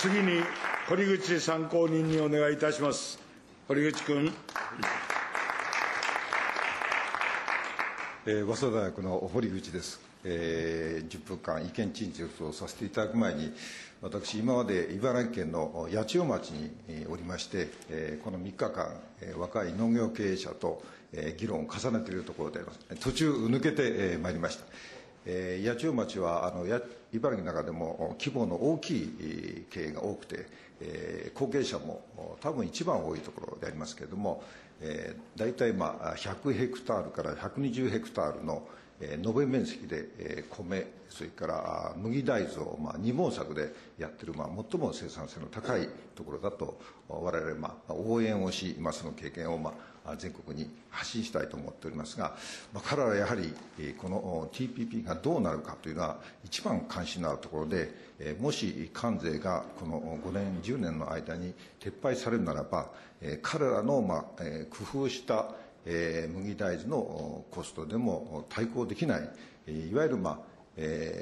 次に堀口参考人にお願いいたします。堀口君。えー、早稲田大学の堀口です、えー、10分間意見陳述をさせていただく前に私今まで茨城県の八千代町におりまして、えー、この3日間、えー、若い農業経営者と、えー、議論を重ねているところであります。途中抜けて、えー、まいりました。えー、八千代町はあのや茨城の中でも規模の大きい経営が多くて、えー、後継者も多分一番多いところでありますけれども、えー、大体まあ100ヘクタールから120ヘクタールの延べ面積で米それから麦大豆をまあ二毛作でやってるまあ最も生産性の高いところだと我々まあ応援をし、まあ、その経験をまあ全国に発信したいと思っておりますが、まあ、彼らはやはりこの TPP がどうなるかというのは一番関心のあるところでもし関税がこの5年10年の間に撤廃されるならば彼らのまあ工夫した、麦大豆のコストでも対抗できない、いわゆる、まあ、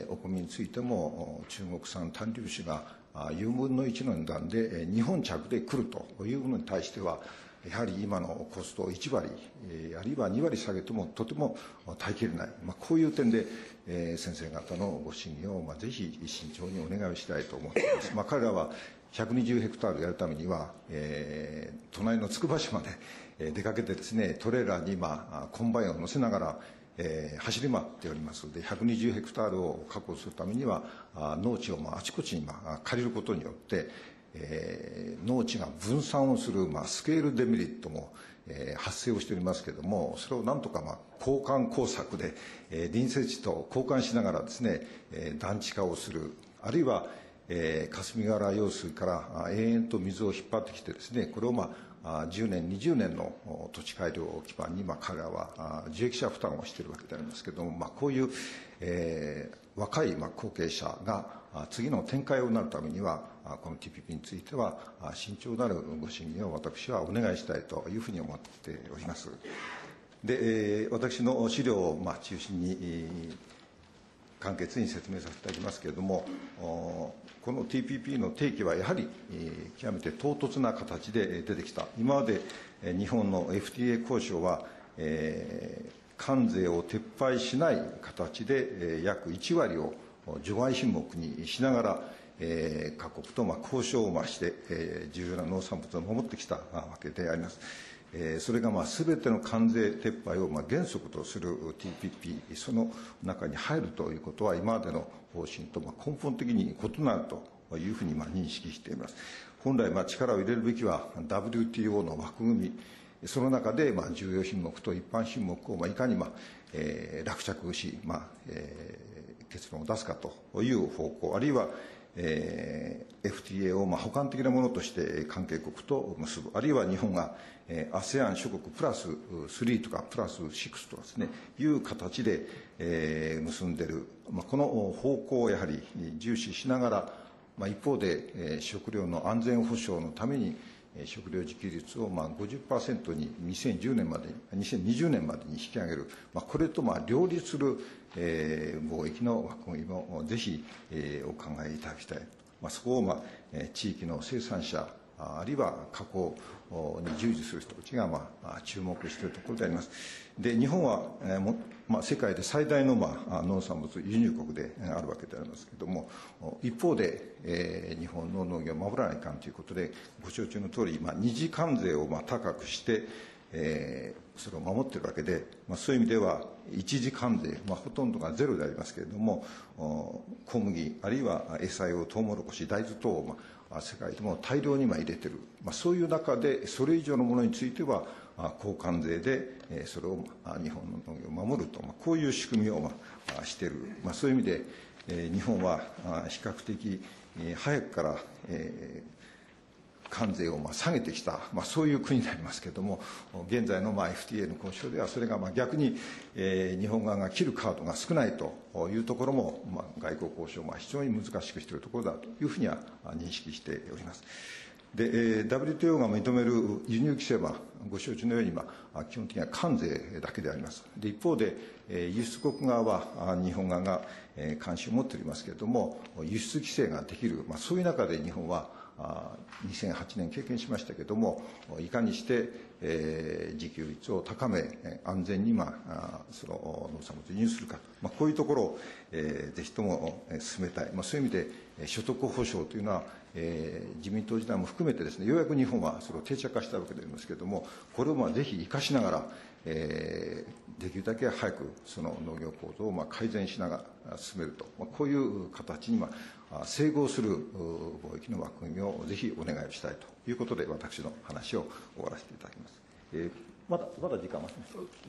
お米についても中国産単粒子が4分の1の値段で日本着で来るというものに対してはやはり今のコストを1割あるいは2割下げてもとても耐えきれない、まあ、こういう点で、えー、先生方のご審議を、まあ、ぜひ慎重にお願いをしたいと思っています。まあ、彼らは120ヘクタールやるためには、えー、隣のつくば市まで出かけてですねトレーラーに、まあ、コンバインを乗せながら、えー、走り回っておりますで120ヘクタールを確保するためには農地を、まあ、あちこちに、まあ、借りることによって、えー、農地が分散をする、まあ、スケールデメリットも、えー、発生をしておりますけれどもそれをなんとか、まあ、交換工作で、えー、隣接地と交換しながらですね、えー、団地化をするあるいはえー、霞ヶ浦用水から延々と水を引っ張ってきてですねこれをまあ10年、20年の土地改良を基盤に、まあ、彼らは受益者負担をしているわけでありますけれども、まあ、こういう、えー、若い、まあ、後継者が次の展開をなるためには、この TPP については、慎重なるご審議を私はお願いしたいというふうに思っております。で、えー、私の資料を、まあ、中心に、簡潔に説明させていただきますけれども、この TPP の提起はやはり、極めて唐突な形で出てきた。今まで日本の FTA 交渉は、えー、関税を撤廃しない形で、約1割を除外品目にしながら、えー、各国とまあ交渉をまして、えー、重要な農産物を守ってきたわけであります。えー、それがまあ全ての関税撤廃をまあ原則とする TPP、その中に入るということは、今までの方針とまあ根本的に異なるというふうにまあ認識しています。本来、力を入れるべきは WTO の枠組み、その中でまあ重要品目と一般品目をまあいかにまあ、えー、落着し、まあえー、結論を出すかという方向、あるいはえー、FTA をまあ補完的なものとして関係国と結ぶ、あるいは日本が、えー、ASEAN 諸国プラス3とかプラス6とかですね、いう形で、えー、結んでいる、まあ、この方向をやはり重視しながら、まあ、一方で、えー、食料の安全保障のために、食料自給率をまあ50%に2010年まで2020年までに引き上げる、まあ、これとまあ両立する、えー、貿易の枠組みもぜひ、えー、お考えいただきたい、まあ、そこを、まあ、地域の生産者あるいは加工に従事する人たちが、まあ、注目しているところであります。で日本は、えーもまあ、世界で最大の、まあ、農産物輸入国であるわけでありますけれども一方で、えー、日本の農業を守らないかんということでご承知の通り、まあ、二次関税を、まあ、高くしてえー、それを守っているわけで、まあ、そういう意味では一次関税、まあ、ほとんどがゼロでありますけれども小麦あるいは餌用トウモロコシ大豆等を、まあ、世界でも大量に今入れてる、まあ、そういう中でそれ以上のものについては交換税でそれを日本の農業を守ると、まあ、こういう仕組みをまあしている、まあ、そういう意味で日本は比較的早くから、えー、関税をまあ下げてきた、まあ、そういう国でありますけれども現在のまあ FTA の交渉ではそれがまあ逆に、えー、日本側が切るカードが少ないというところも、まあ、外交交渉は非常に難しくしているところだというふうには認識しております。で、WTO が認める輸入規制は、ご承知のように、まあ、基本的には関税だけであります。で一方で、輸出国側は日本側が関心を持っておりますけれども、輸出規制ができる、まあ、そういう中で日本は2008年経験しましたけれども、いかにして、えー、自給率を高め、安全に、まあ、その農産物を輸入するか、まあ、こういうところを、え、ぜひとも進めたい、まあ、そういう意味で所得保障というのは、えー、自民党時代も含めてですね、ようやく日本はそれを定着化したわけでありますけれども、これをまあぜひ生かしながら、え、できるだけ早くその農業構造をまあ改善しながら進めると、まあ、こういう形にまあ整合する貿易の枠組みをぜひお願いをしたいということで、私の話を終わらせていただきます。えーまだ、まだ時間は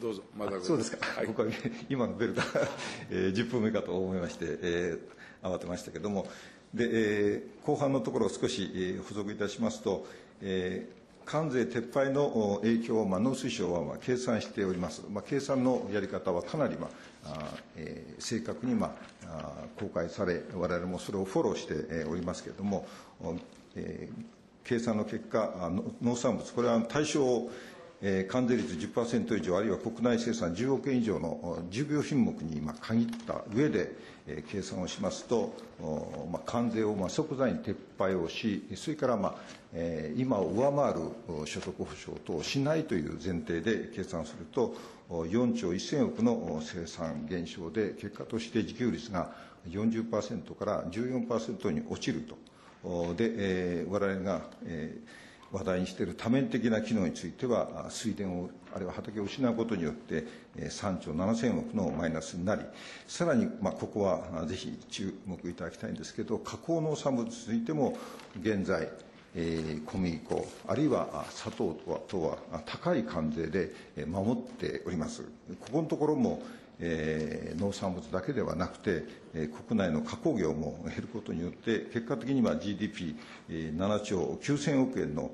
どうぞ、まだそうですか。はい、僕は今のベルが、えー、10分目かと思いまして、えー、慌てましたけれども、で、えー、後半のところを少し、えー、補足いたしますと、えー、関税撤廃の影響を、まあ、農水省は、まあ、計算しております。まあ、計算のやり方はかなり、まあえー、正確に、まあ、公開され、我々もそれをフォローしておりますけれども、えー、計算の結果、農産物、これは対象を関税率10%以上、あるいは国内生産10億円以上の10秒品目に限った上で、計算をしますと、関税を即座に撤廃をし、それから、今を上回る所得保障等をしないという前提で計算すると、4兆1000億の生産減少で、結果として自給率が40%から14%に落ちると。で、我々が、えー話題にしている多面的な機能については、水田を、あるいは畑を失うことによって、3兆7000億のマイナスになり、さらに、まあ、ここはぜひ注目いただきたいんですけど、加工農産物についても、現在、えー、小麦粉、あるいは砂糖等は高い関税で守っております。ここのところも、えー、農産物だけではなくて、えー、国内の加工業も減ることによって、結果的には GDP7 兆9000億円の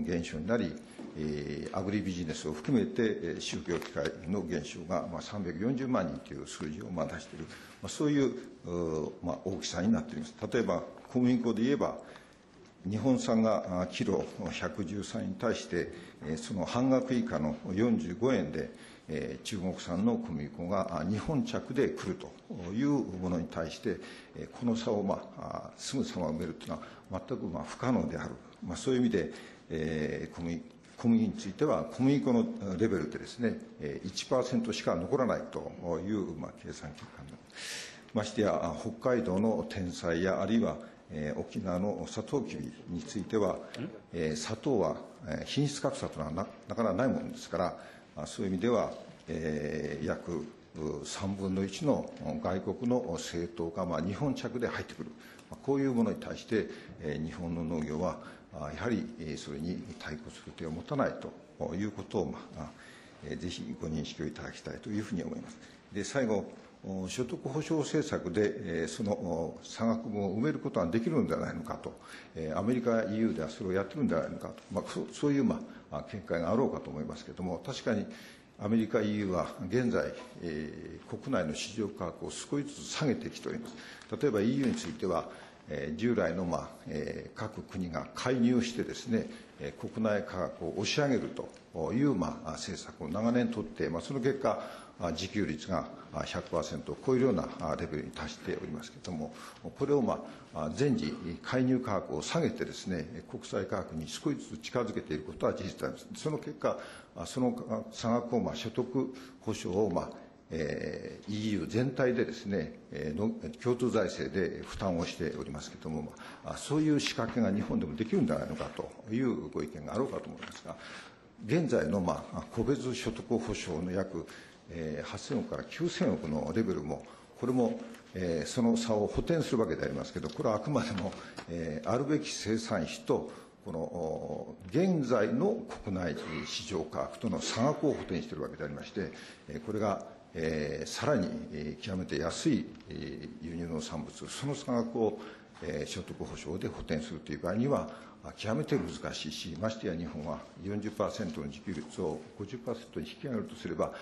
減少になり、えー、アグリビジネスを含めて、就業機会の減少が、まあ、340万人という数字をまあ出している、まあ、そういうまあ、大きさになっています。例えば、小麦粉で言えば、日本産がキロ113円に対して、その半額以下の45円で、中国産の小麦粉が日本着で来るというものに対して、この差を、まあ、すぐさま埋めるというのは全くまあ不可能である、まあ、そういう意味で、えー、小麦小麦については小麦粉のレベルでですね1%しか残らないという、まあ、計算結果になる。ましてや北海道の天才やあるいはえー、沖縄のサトウキビについては、えー、砂糖は品質格差というのはななかなかないものですから、そういう意味では、えー、約3分の1の外国の政党が、まあ、日本着で入ってくる、こういうものに対して、えー、日本の農業はやはりそれに対抗する手を持たないということを、まあ、ぜひご認識をいただきたいというふうに思います。で最後所得保障政策でその差額分を埋めることができるのではないのかと、アメリカ、EU ではそれをやってるんではないのかと、まあ、そういう、まあ、見解があろうかと思いますけれども、確かにアメリカ、EU は現在、えー、国内の市場価格を少しずつ下げてきております。例えば EU については、従来の、まあえー、各国が介入してですね、えー、国内価格を押し上げるという、まあ、政策を長年とって、まあ、その結果、自給率が100%を超えるようなレベルに達しておりますけれども、これを、まあ、全時介入価格を下げてですね、国際価格に少しずつ近づけていることは事実であります。その結果、その差額を、まあ、所得保障を、まあえー、EU 全体でですね、えー、の共同財政で負担をしておりますけれども、まあ、そういう仕掛けが日本でもできるんじゃないのかというご意見があろうかと思いますが、現在の、まあ、個別所得保障の約えー、8000億から9000億のレベルも、これも、えー、その差を補填するわけでありますけど、これはあくまでも、えー、あるべき生産費と、この現在の国内市場価格との差額を補填しているわけでありまして、これが、えー、さらに、えー、極めて安い、えー、輸入農産物、その差額を、えー、所得保障で補填するという場合には、極めて難しいし、ましてや日本は40%の自給率を50%に引き上げるとすれば、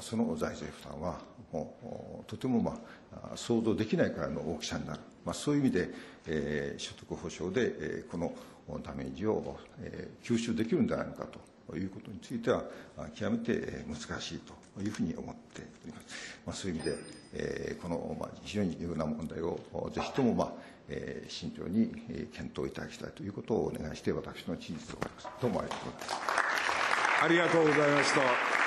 その財政負担はもうとても、まあ、想像できないくらいの大きさになる、まあ、そういう意味で、えー、所得保障で、えー、このダメージを、えー、吸収できるんじゃないかということについては、極めて難しいというふうに思っております。まあ、そういう意味で、えー、この、まあ、非常に重要な問題をぜひとも、まあえー、慎重に検討いただきたいということをお願いして、私の事実をどうもありがとうございます。ありがとうございました。